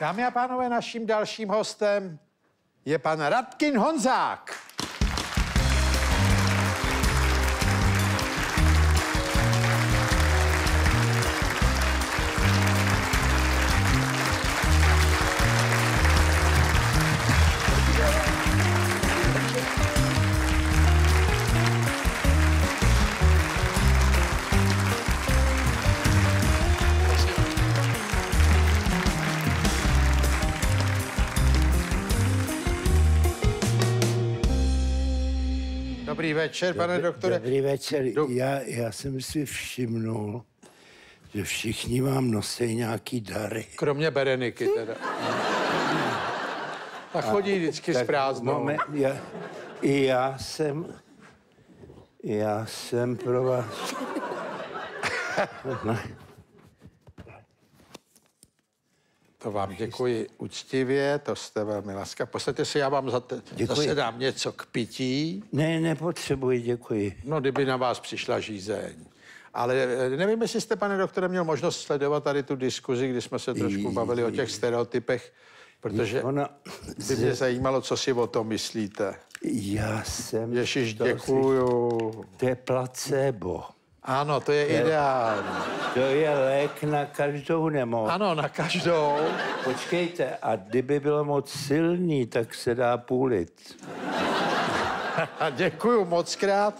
Dámy a pánové, naším dalším hostem je pan Radkin Honzák. Dobrý večer, pane doktore. Dobrý večer. Do- Já, já jsem si všimnul, že všichni vám nosí nějaký dary. Kromě Bereniky teda. Tak chodí vždycky s prázdnou. moment, já, I já jsem... Já jsem pro vás... Ne, To vám děkuji úctivě, to jste velmi laskav. Posaďte si, já vám za te, Děkuji. zase dám něco k pití. ne, nepotřebuji, děkuji. No, kdyby na vás přišla žízeň. Ale eh, nevím, jestli jste, pane doktore, měl možnost sledovat tady tu diskuzi, kdy jsme se trošku bavili o těch stereotypech, protože Ona, by mě zajímalo, co si o tom myslíte. já jsem... Si- děkuju. To je placebo. Ano, to je ideální. To je lék na každou nemoc. Ano, na každou. Počkejte, a kdyby bylo moc silný, tak se dá půlit. A děkuju moc krát.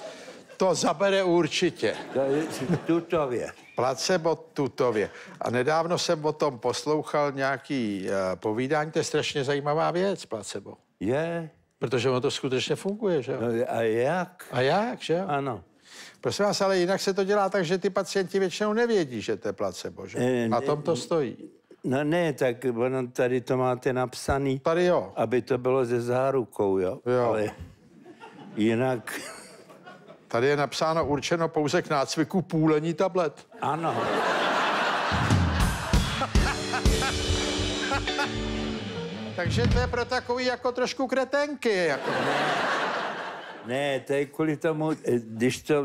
To zabere určitě. To je tutově. Placebo tutově. A nedávno jsem o tom poslouchal nějaký uh, povídání, to je strašně zajímavá věc, placebo. Je? Protože ono to skutečně funguje, že jo? No, a jak? A jak, že jo? Ano. Prosím vás, ale jinak se to dělá tak, že ty pacienti většinou nevědí, že to je placebo, že? Na tom to stojí. No ne, tak ono tady to máte napsaný, Tady jo. aby to bylo ze zárukou, jo? Jo. Ale jinak, Tady je napsáno určeno pouze k nácviku půlení tablet. ano. Takže to je pro takový jako trošku kretenky. Jako. Ne, to je kvůli tomu, eh, když to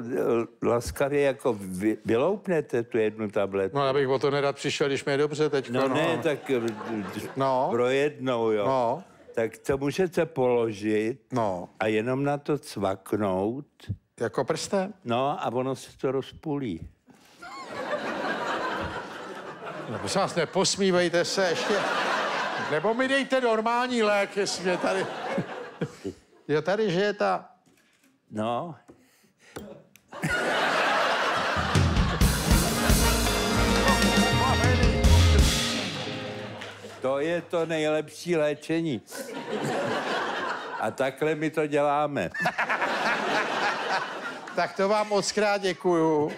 eh, laskavě jako vy, vyloupnete tu jednu tabletu. No, já bych o to nerad přišel, když mi je dobře teď. No, ne, tak eh, No. pro jednou, jo. No. Tak to můžete položit No, a jenom na to cvaknout, jako prstem. no a ono se to rozpůlí. No, prosím vás, neposmívejte se ještě. Nebo mi dejte normální lék, jestli mě tady... Jo, tady, že je ta... No, to je to nejlepší léčení. A takhle my to děláme. Tak to vám moc krát děkuju.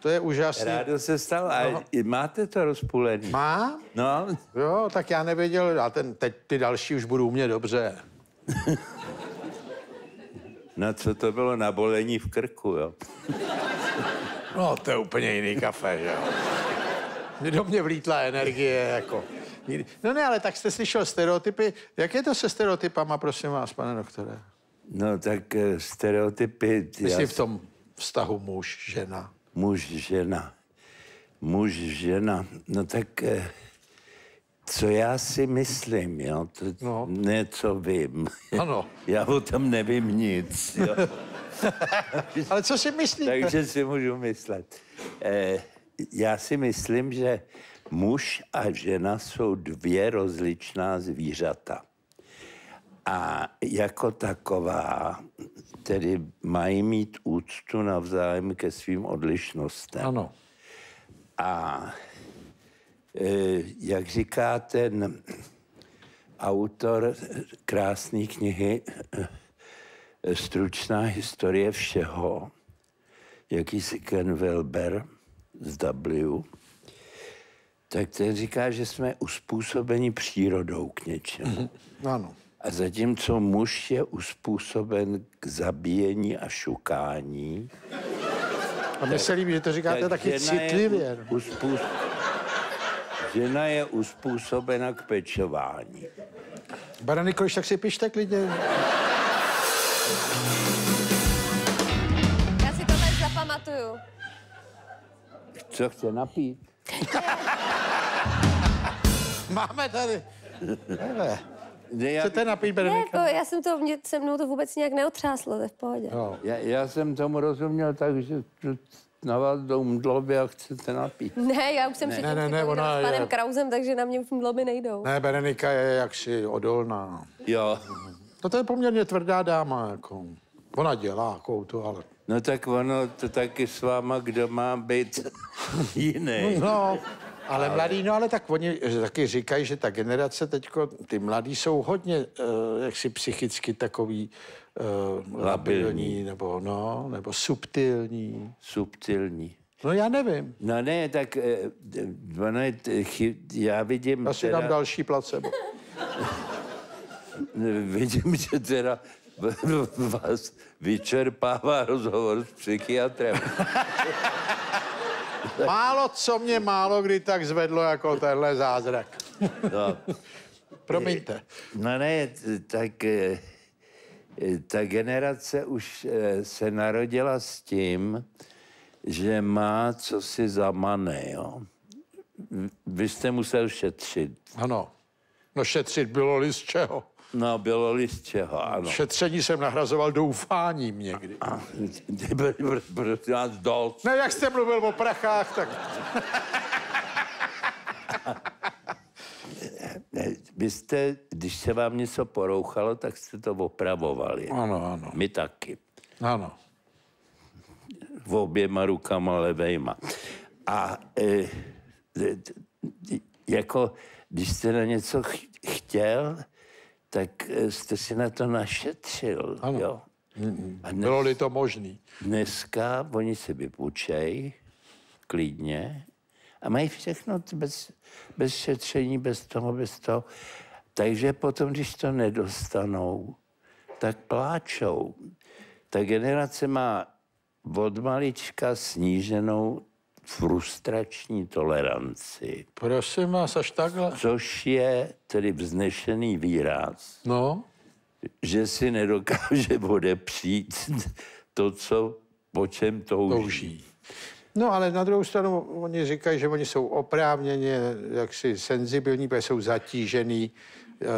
To je úžasné. Rádo se stalo. A No. máte to rozpůlený? Má? No, Jo, tak já nevěděl, a ten, teď ty další už budou mě dobře. no co to bylo na bolení v krku, jo? No, to je úplně jiný kafe, že jo. Do mě vlítla energie, jako. No ne, ale tak jste slyšel stereotypy. Jak je to se stereotypama, prosím vás, pane doktore? No tak eh, stereotypy, Myslím já, v tom vztahu muž, žena. muž, žena. Muž, žena. No tak eh, co já si myslím, jo? To, No. Ne, co vím. Ano. Já o tom nevím nic, jo? Ale co si myslíte? Takže si můžu myslet. Eh, já si myslím, že muž a žena jsou dvě rozličná zvířata. A jako taková tedy mají mít úctu navzájem ke svým odlišnostem. Ano. A jak říká ten autor krásné knihy e, Stručná historie všeho, jakýsi Ken Wilber z W, tak ten říká, že jsme uspůsobeni přírodou k něčemu. Ano. A zatímco muž je uspůsoben k zabíjení a šukání, A mně se líbí, že to říkáte taky citlivě. u- uspůs- žena je uspůsobena k pečování. Pane Nikoliš, tak si pište klidně. Já si to teď zapamatuju. Co chce napít? Máme tady. Hele. Ne, já, Chcete napít Ne, Berenika? po- já jsem to, mě, se mnou to vůbec nějak neotřáslo, to je v pohodě. Jo. já, já jsem tomu rozuměl tak, že na vás jdou mdloby a chcete napít. Ne, já už jsem si ne, ne, ne, ona s panem je- Krausem, takže na mě mdloby nejdou. Ne, Berenika je jaksi odolná. Jo. No to je poměrně tvrdá dáma, jako. Ona dělá jako to, ale... No tak ono to taky s váma, kdo má být jiný. No, ale mladý, no ale tak oni taky říkají, že ta generace teďko, ty mladí jsou hodně uh, jaksi psychicky takový uh, labilní, nebo no, nebo subtilní. Subtilní. No já nevím. No ne, tak eh, ono je, já vidím Já si dám teda, další placebo. vidím, že teda vás vyčerpává rozhovor s psychiatrem. Málo co mě málo kdy tak zvedlo jako tenhle zázrak. No. Promiňte. No ne, tak ta generace už eh, se narodila s tím, že má co si zamane, jo. Vy jste musel šetřit. Ano. No šetřit bylo z čeho? No, bylo z čeho, ano. Šetření jsem nahrazoval doufáním někdy. A, Prosím vás, dost. Ne, jak jste mluvil o prachách, tak... Vy jste, když se vám něco porouchalo, tak jste to opravovali. Ano, ano. My taky. Ano. v oběma rukama levejma. A e, e, jako, když jste na něco ch- chtěl, tak e, jste si na to našetřil. Ano. Jo? A dnes, Bylo-li to možný. dneska oni si vypůjčej, klidně, a mají všechno bez, bez šetření, bez toho, bez toho. Takže potom, když to nedostanou, tak pláčou. Ta generace má od malička sníženou frustrační toleranci, Prosím vás, až takhle. což je tedy vznešený výraz, No, že si nedokáže odepřít to, co po čem touží. touží. No, ale na druhou stranu oni říkají, že oni jsou oprávněně jaksi senzibilní, protože jsou zatížený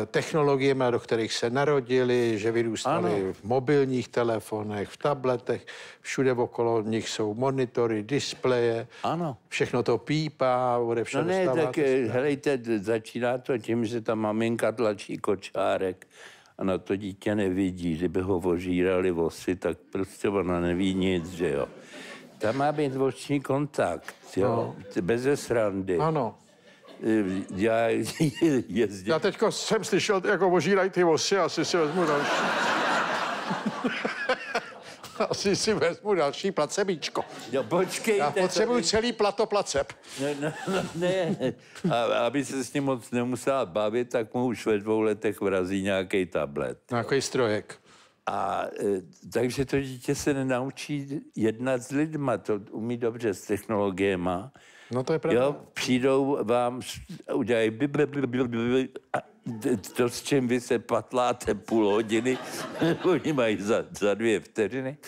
technologiemi, do kterých se narodili, že vyrůstali Ano. v mobilních telefonech, v tabletech, všude okolo nich jsou monitory, displeje, Ano. všechno to pípá, bude vše No ne, tak eh, helejte, d- začíná to tím, že ta maminka tlačí kočárek a na to dítě nevidí. Kdyby ho ožírali vosy, tak prostě ona neví nic, že jo. Tam má být oční kontakt, jo, no. bez srandy. Ano. Já jezdím, Já teďko jsem slyšel, jako ožírají ty vosy, asi si vezmu další. asi si vezmu další placebíčko. jo, počkejte. Já to potřebuji vy- celý plato placeb. No, no, no, ne. A, aby se s ním moc nemusela bavit, tak mu už ve dvou letech vrazí nějaký tablet. Nějaký strojek. A e, takže to dítě se nenaučí jednat s lidma, to umí dobře s technologiemi. No to je pravda. Jo, přijdou vám, udělají bi, bi, bi, bi, bi, a to, s čím vy se patláte půl hodiny, oni mají za, za dvě vteřiny,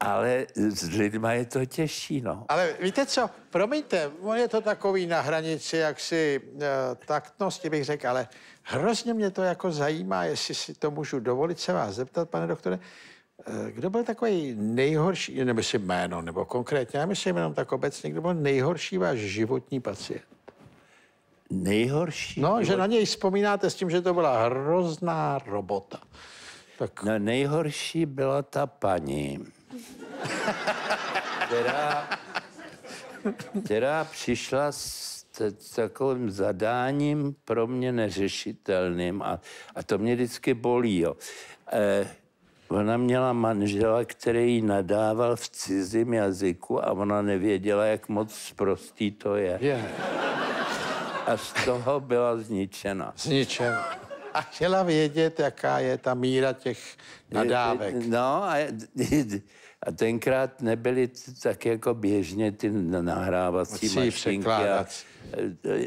ale s lidma je to těžší, no. Ale víte co, promiňte, on je to takový na hranici jaksi uh, taktnosti, bych řekl, ale hrozně mě to jako zajímá, jestli si to můžu dovolit se vás zeptat, pane doktore, kdo byl takový nejhorší, nemyslím jméno, nebo konkrétně, já myslím jenom tak obecně, kdo byl nejhorší váš životní pacient? Nejhorší. No, že na něj vzpomínáte s tím, že to byla hrozná robota. Tak No, nejhorší byla ta paní, která, která přišla s, s takovým zadáním pro mě neřešitelným a, a to mě vždycky bolí. Jo. Eh, ona měla manžela, který jí nadával v cizím jazyku a ona nevěděla, jak moc prostý to je. je A z toho byla zničena. zničen. A chtěla vědět, jaká je ta míra těch nadávek. No a, a tenkrát nebyly tak jako běžně ty nahrávací Mocí mašinky a,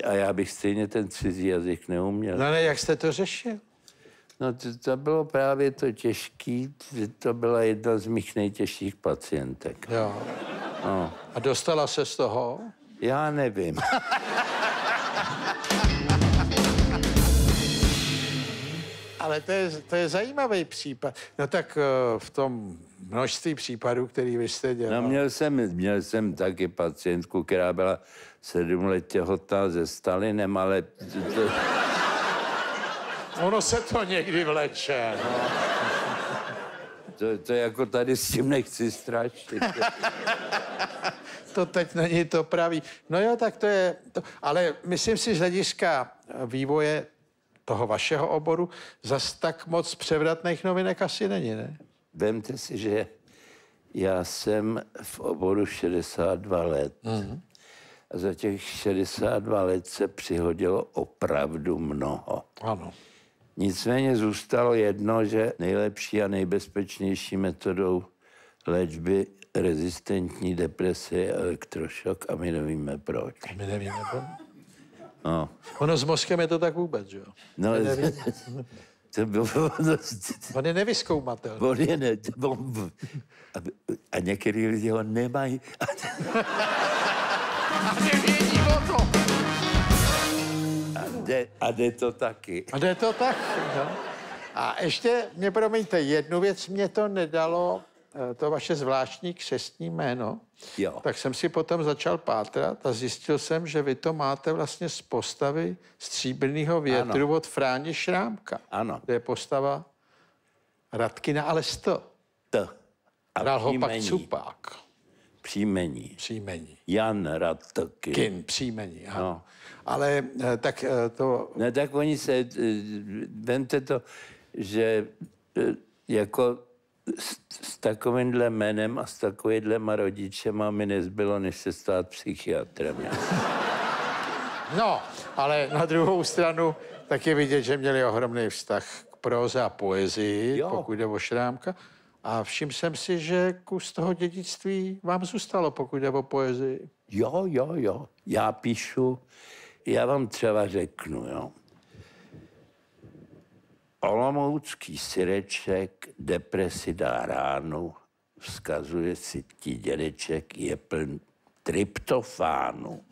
a já bych stejně ten cizí jazyk neuměl. No ne, jak jste to řešil? No to, to bylo právě to těžký, to byla jedna z mých nejtěžších pacientek. Jo. No, A dostala se z toho? já nevím. Ale to je, to je zajímavý případ. No tak eh, v tom množství případů, který vy jste dělal. No měl jsem, měl jsem taky pacientku, která byla sedm let těhotná se Stalinem, ale to, to, Ono se to někdy vleče. No. to, to jako tady s tím nechci strašit. To teď není to pravý. No jo, tak to je... To. Ale myslím si, z hlediska vývoje toho vašeho oboru zas tak moc převratných novinek asi není, ne? Vemte si, že já jsem v oboru 62 let. Mm. A za těch 62 let se přihodilo opravdu mnoho. Ano. Nicméně zůstalo jedno, že nejlepší a nejbezpečnější metodou léčby rezistentní deprese je elektrošok a my nevíme proč. My nevíme, proč. No, Ono s mozkem je to tak vůbec, že jo? no to bylo On je nevyzkoumatelný. On je ne, on, a, a některý lidi ho nemají. jde, a jde to taky. A jde to tak, no. A ještě, mě promiňte, jednu věc mě to nedalo, eh, to vaše zvláštní křestní jméno. Jo. Tak jsem si potom začal pátrat a zjistil jsem, že vy to máte vlastně z postavy stříbrného větru Ano. od Fráně Šrámka. Ano. To je postava Radkina Alesto. T. A Hrál ho pak. Cupák. Příjmení. Příjmení. Jan Radtoky. Kin, příjmení, ano. No. Ale eh, tak eh, to... Ne, tak oni se, eh, vemte to, že jako s, s takovýmhle jménem a s takovýmhle rodičema mi nezbylo, než se stát psychiatrem. No, ale na druhou stranu tak je vidět, že měli ohromný vztah k proze a poezii, Jo. pokud jde o Šrámka. A všiml jsem si, že kus toho dědictví vám zůstalo, pokud jde o poezii. Jo, jo, jo. Já píšu, já vám třeba řeknu, jo. Olomoucký syreček depresi dá ránu, vzkazuje si ti dědeček, je pln tryptofánu.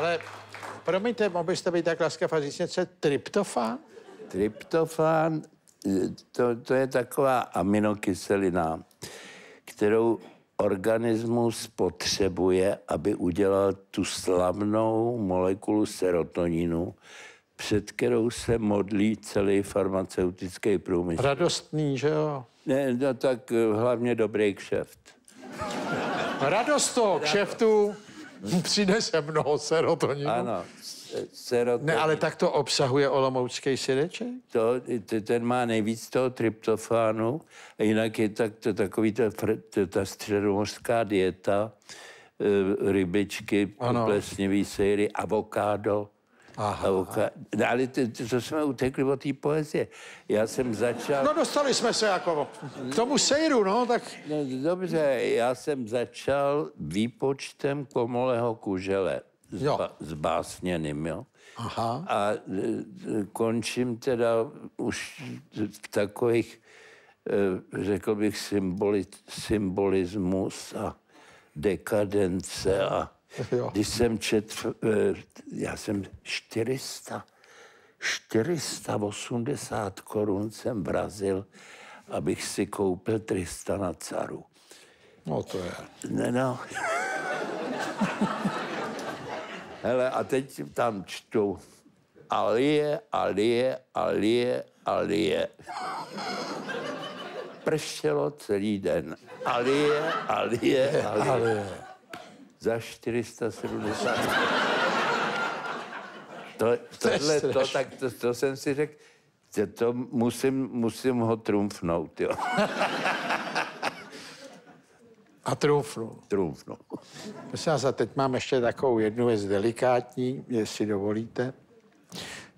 Ale promiňte, mohl byste být tak laskav a říct něco tryptofán? Tryptofán, eh, to, to je taková aminokyselina, kterou organismus potřebuje, aby udělal tu slavnou molekulu serotoninu, před kterou se modlí celý farmaceutický průmysl. Radostný, že jo? Ne, no tak eh, hlavně dobrý kšeft. Radost toho kšeftu přinese mnoho serotoninu. Ano, se- serotonin. Ne, ale tak to obsahuje olomoucký syreček? To, ten má nejvíc toho tryptofánu, a jinak je tak, to takový ta, ta, středomořská dieta, e, rybičky, Ano. plesnivý sejry, avokádo. Aha, Avoka... No, ale to, to, jsme utekli od té poezie. Já jsem začal... No dostali jsme se jako k tomu sejru, no, tak No, dobře, já jsem začal výpočtem komolého kužele s, Jo. ba- s básněným, jo. Aha. A e, končím teda už v takových, e, řekl bych, symboli, symbolismus a dekadence a Jo. když jsem četl, e, já jsem 400, 480 korun jsem vrazil, abych si koupil Tristana Caru. no to je. Ne, no. Hele, a teď tam čtu Alie, Alie, Alie, Alie. Pršelo celý den. Alie, Alie, Alie. Ale Za 470. To, tohle, to, tak to, to jsem si řekl, že to musím, musím ho trumfnout, jo. a trumfnu. Trumfnout. Prosím vás, a teď mám ještě takovou jednu věc delikátní, jestli dovolíte.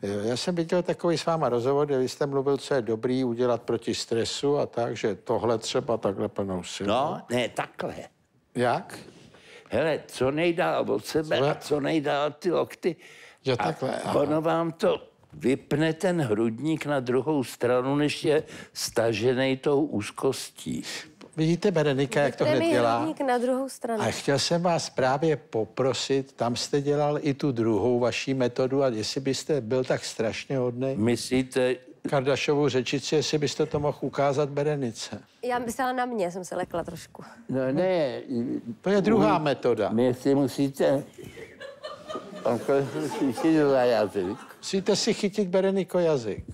Jo, Já jsem viděl takový s váma rozhovor, kde vy jste mluvil, co je dobrý udělat proti stresu a tak, že tohle třeba takhle plnou silu. No, ne, takhle. Jak? Hele, co nejdál od sebe Co? a co nejdál ty lokty. Jo, a takhle, aha. ono vám to vypne ten hrudník na druhou stranu, než je stažený tou úzkostí. Vidíte, Berenika, jak to hned dělá? na druhou stranu. A chtěl jsem vás právě poprosit, tam jste dělal i tu druhou vaší metodu a jestli byste byl tak strašně hodný, Myslíte, Kardašovou řečici, jestli byste to mohl ukázat Berenice. Já myslela na mě, jsem se lekla trošku. no ne, To je druhá metoda. my si musíte jazyk. Musíte si chytit Bereniko jazyk.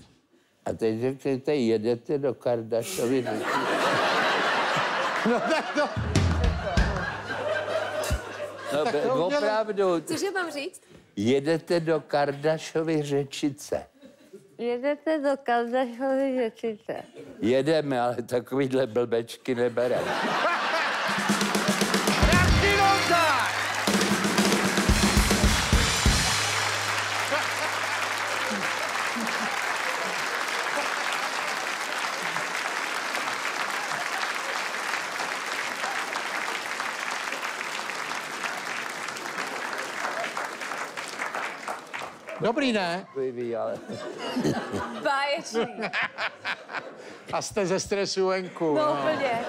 A teď řekněte, jedete do Kardašovy No tak to... No, be, to opravdu, Cože mám říct? jedete do Kardašovy řečice. Jedete do Kaldašovy řečice. Jedeme, ale takovýhle blbečky nebereme. Dobrý, ne? Vy, ale... Báječný. A jste ze stresu venku. No úplně.